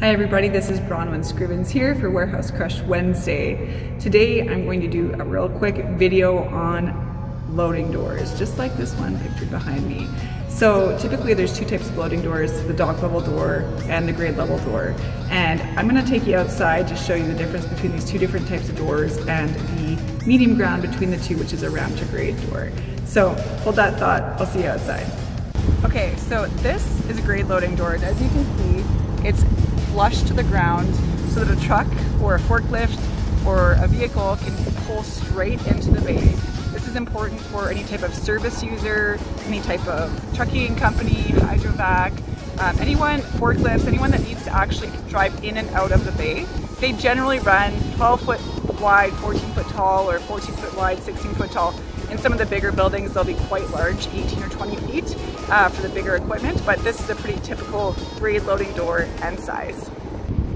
Hi everybody, this is Bronwyn Scrivens here for Warehouse Crush Wednesday. Today I'm going to do a real quick video on loading doors, just like this one pictured behind me. So typically there's two types of loading doors, the dock level door and the grade level door. And I'm gonna take you outside to show you the difference between these two different types of doors and the medium ground between the two, which is a ramp to grade door. So hold that thought, I'll see you outside. Okay, so this is a grade loading door. And as you can see, it's flush to the ground so that a truck or a forklift or a vehicle can pull straight into the bay. This is important for any type of service user, any type of trucking company, hydrovac, um, anyone, forklifts, anyone that needs to actually drive in and out of the bay. They generally run 12 foot wide, 14 foot tall, or 14 foot wide, 16 foot tall. In some of the bigger buildings, they'll be quite large, 18 or 20 feet uh, for the bigger equipment, but this is a pretty typical grade loading door and size.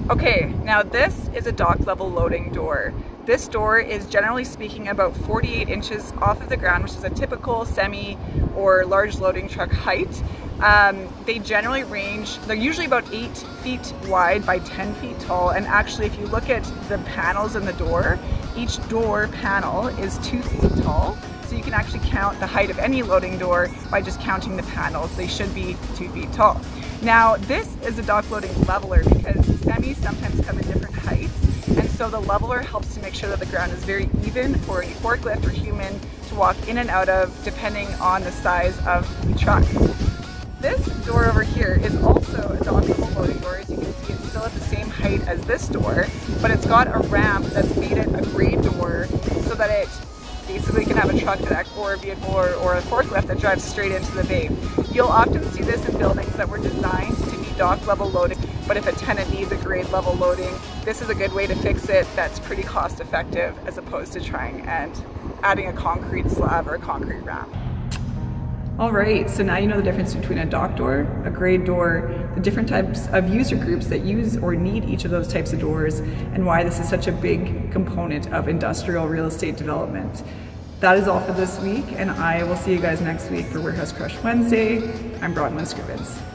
Okay, now this is a dock level loading door. This door is generally speaking about 48 inches off of the ground, which is a typical semi or large loading truck height. Um, they generally range, they're usually about 8 feet wide by 10 feet tall, and actually if you look at the panels in the door, each door panel is 2 feet tall. So you can actually count the height of any loading door by just counting the panels. They should be two feet tall. Now this is a dock loading leveler because semis sometimes come in different heights and so the leveler helps to make sure that the ground is very even for a forklift or human to walk in and out of depending on the size of the truck. This door over here is also a dockable loading door. As you can see, it's still at the same height as this door, but it's got a ramp that's made it a grade door so that it basically can have a truck that, or a vehicle or, or a forklift that drives straight into the bay. You'll often see this in buildings that were designed to be dock level loading, but if a tenant needs a grade level loading, this is a good way to fix it that's pretty cost effective as opposed to trying and adding a concrete slab or a concrete ramp. All right, so now you know the difference between a dock door, a grade door, the different types of user groups that use or need each of those types of doors, and why this is such a big component of industrial real estate development. That is all for this week, and I will see you guys next week for Warehouse Crush Wednesday. I'm Bronwyn Scrivens.